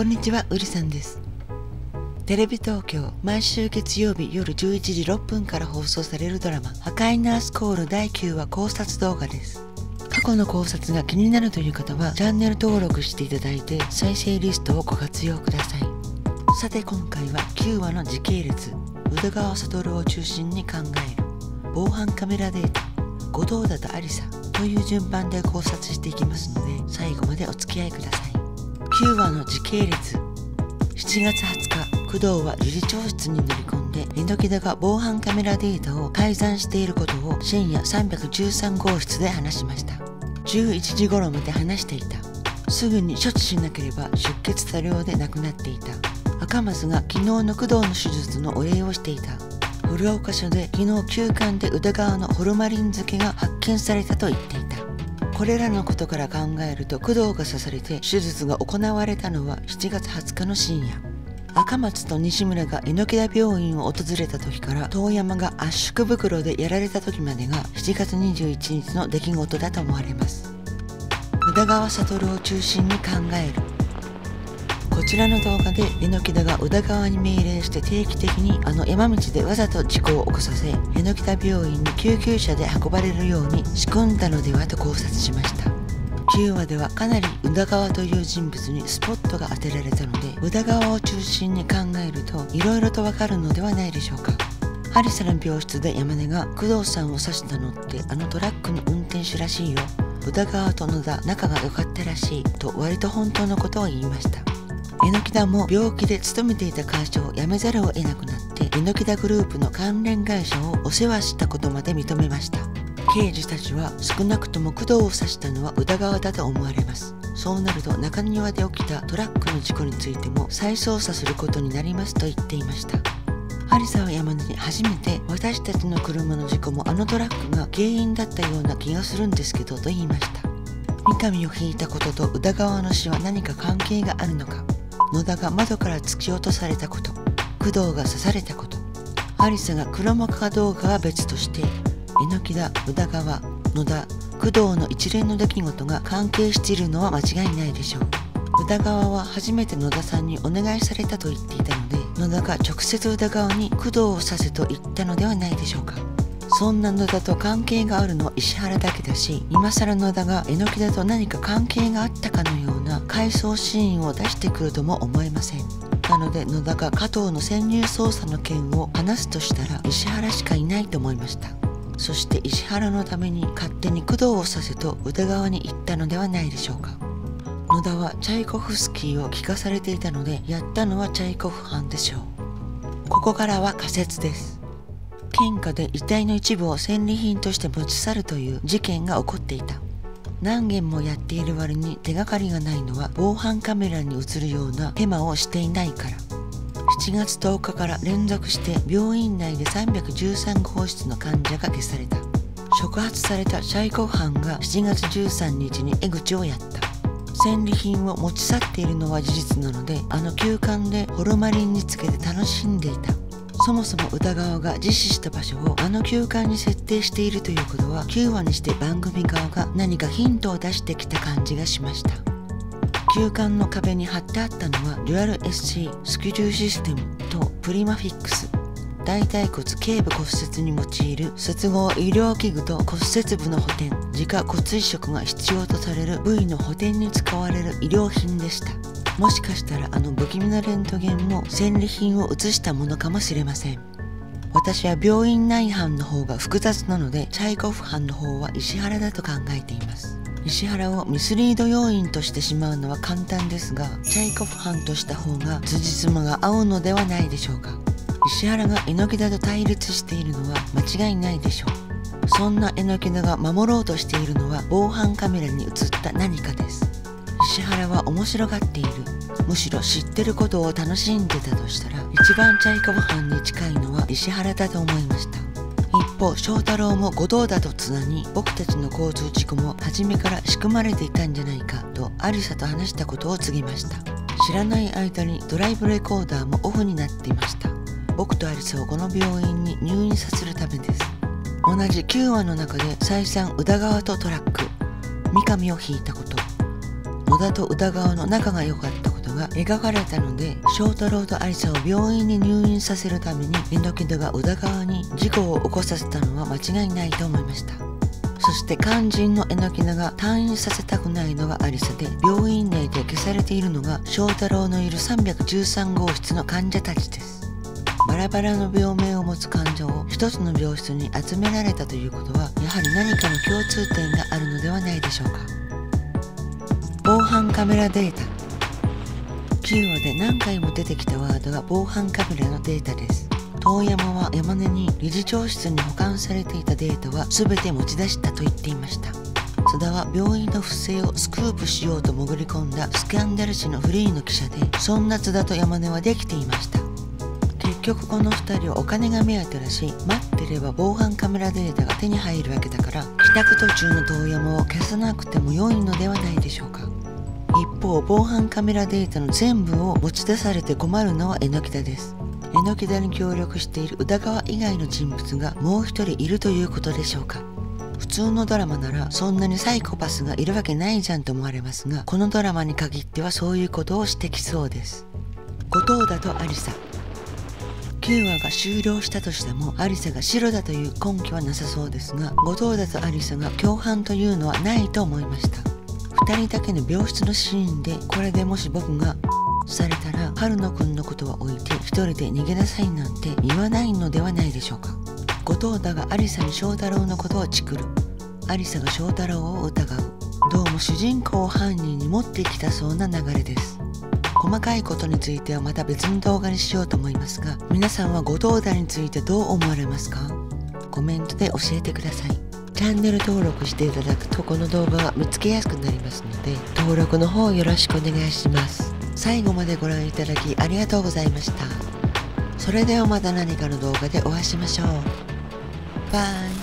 こんにちは、うりさんです。テレビ東京、毎週月曜日夜11時6分から放送されるドラマ、破壊ナースコール第9話考察動画です。過去の考察が気になるという方は、チャンネル登録していただいて、再生リストをご活用ください。さて今回は9話の時系列、宇田川悟を中心に考える、防犯カメラデータ、後藤田と有沙という順番で考察していきますので、最後までお付き合いください。9話の時系列。7月20日工藤は理事長室に乗り込んで榎木田が防犯カメラデータを改ざんしていることを深夜313号室で話しました。11時頃まで話していた。すぐに処置しなければ出血多量で亡くなっていた。赤松が昨日の工藤の手術のお礼をしていた。古岡署で昨日休館で宇田川のホルマリン漬けが発見されたと言っていた。これらのことから考えると工藤が刺されて手術が行われたのは7月20日の深夜。赤松と西村が榎田病院を訪れた時から遠山が圧縮袋でやられた時までが7月21日の出来事だと思われます。宇田川悟を中心に考える。こちらの動画で榎田が宇田川に命令して定期的にあの山道でわざと事故を起こさせ榎田病院に救急車で運ばれるように仕組んだのではと考察しました。9話ではかなり宇田川という人物にスポットが当てられたので宇田川を中心に考えると色々とわかるのではないでしょうか。ハリサの病室で山根が工藤さんを刺したのってあのトラックの運転手らしいよ。宇田川と野田仲が良かったらしいと割と本当のことを言いました。榎田も病気で勤めていた会社を辞めざるを得なくなって榎田グループの関連会社をお世話したことまで認めました。刑事たちは少なくとも工藤を刺したのは宇田川だと思われます。そうなると中庭で起きたトラックの事故についても再捜査することになりますと言っていました。有沢山根に初めて私たちの車の事故もあのトラックが原因だったような気がするんですけどと言いました。三上を引いたことと宇田川の死は何か関係があるのか。野田が窓から突き落とされたこと。工藤が刺されたこと。有沙が黒幕かどうかは別として。榎田宇田川野田工藤の一連の出来事が関係しているのは間違いないでしょう。宇田川は初めて野田さんにお願いされたと言っていたので野田が直接宇田川に工藤を刺せと言ったのではないでしょうか。そんな野田と関係があるの石原だけだし今更野田が榎田と何か関係があったかのような回想シーンを出してくるとも思えません。なので野田が加藤の潜入捜査の件を話すとしたら石原しかいないと思いました。そして石原のために勝手に工藤をさせと宇田川に行ったのではないでしょうか。野田はチャイコフスキーを聞かされていたのでやったのはチャイコフ班でしょう。ここからは仮説です。献花で遺体の一部を戦利品として持ち去るという事件が起こっていた。何件もやっている割に手がかりがないのは防犯カメラに映るような手間をしていないから。7月10日から連続して病院内で313号室の患者が消された。触発されたシャイコフ班が7月13日に江口をやった。戦利品を持ち去っているのは事実なのであの休館でホルマリンにつけて楽しんでいた。そもそも宇田川が自死した場所をあの休館に設定しているということは9話にして番組側が何かヒントを出してきた感じがしました。休館の壁に貼ってあったのはデュアル SC スキルシステムとプリマフィックス。大腿骨頸部骨折に用いる接合医療器具と骨折部の補填。自家骨移植が必要とされる部位の補填に使われる医療品でした。もしかしたらあの不気味なレントゲンも戦利品を写したものかもしれません。私は病院内班の方が複雑なのでチャイコフ班の方は石原だと考えています。石原をミスリード要因としてしまうのは簡単ですがチャイコフ班とした方が辻褄が合うのではないでしょうか。石原が榎田と対立しているのは間違いないでしょう。そんな榎田が守ろうとしているのは防犯カメラに映った何かです。石原は面白がっている。むしろ知ってることを楽しんでたとしたら一番チャイコフ班に近いのは石原だと思いました。一方翔太郎も後藤だとつなに僕たちの交通事故も初めから仕組まれていたんじゃないかと有沙と話したことを告げました。知らない間にドライブレコーダーもオフになっていました。僕と有沙をこの病院に入院させるためです。同じ9話の中で再三宇田川とトラック三上を引いた野田と宇田川の仲が良かったことが描かれたので翔太郎とアリサを病院に入院させるために榎戸が宇田川に事故を起こさせたのは間違いないと思いました。そして肝心の榎木が退院させたくないのがアリサで病院内で消されているのが翔太郎のいる313号室の患者たちです。バラバラの病名を持つ患者を一つの病室に集められたということはやはり何かの共通点があるのではないでしょうか。防犯カメラデータ。9話で何回も出てきたワードが防犯カメラのデータです。遠山は山根に理事長室に保管されていたデータは全て持ち出したと言っていました。津田は病院の不正をスクープしようと潜り込んだスキャンダル誌のフリーの記者でそんな津田と山根はできていました。結局この2人はお金が目当てだしい。待ってれば防犯カメラデータが手に入るわけだから帰宅途中の遠山を消さなくても良いのではないでしょうか。一方防犯カメラデータの全部を持ち出されて困るのは榎田です。榎田に協力している宇田川以外の人物がもう一人いるということでしょうか。普通のドラマならそんなにサイコパスがいるわけないじゃんと思われますがこのドラマに限ってはそういうことを指摘そうです。後藤田とアリサ。9話が終了したとしてもアリサが白だという根拠はなさそうですが後藤田とアリサが共犯というのはないと思いました。2人だけの病室のシーンでこれでもし僕がされたら春野くんのことは置いて一人で逃げなさいなんて言わないのではないでしょうか。後藤田がアリサに翔太郎のことをチクる。アリサが翔太郎を疑う。どうも主人公を犯人に持ってきたそうな流れです。細かいことについてはまた別の動画にしようと思いますが皆さんは後藤田についてどう思われますか？コメントで教えてください。チャンネル登録していただくとこの動画が見つけやすくなりますので登録の方よろしくお願いします。最後までご覧いただきありがとうございました。それではまた何かの動画でお会いしましょう。バイ。